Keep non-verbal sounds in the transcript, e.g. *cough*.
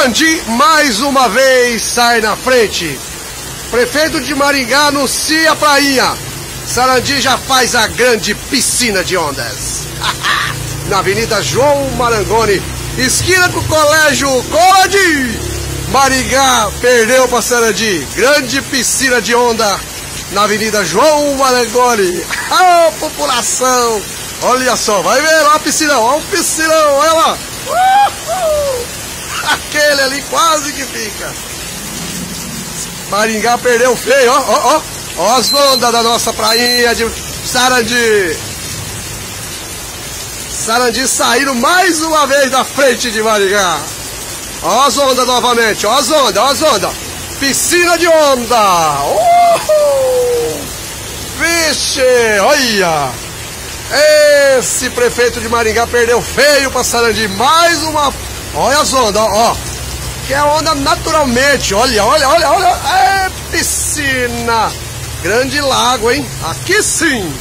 Sarandi mais uma vez sai na frente. Prefeito de Maringá anuncia prainha. Sarandi já faz a grande piscina de ondas. *laughs* na Avenida João Marangoni, esquina com o Colégio Coladi. Maringá perdeu para Sarandi. Grande piscina de onda na Avenida João Marangoni. *laughs* Ah, população! Olha só, vai ver lá a piscina, olha o piscinão, olha lá. Uhul. *laughs* Aquele ali quase que fica. Maringá perdeu feio, ó, ó, ó. Ó as ondas da nossa prainha de Sarandi. Sarandi saíram mais uma vez da frente de Maringá. Ó as ondas novamente, ó as ondas, ó as ondas. Piscina de onda. Uhul. Vixe, olha. Esse prefeito de Maringá perdeu feio para Sarandi. Mais uma. Olha as ondas, ó. Que é onda naturalmente. Olha, olha, olha, olha. É piscina. Grande lago, hein? Aqui sim.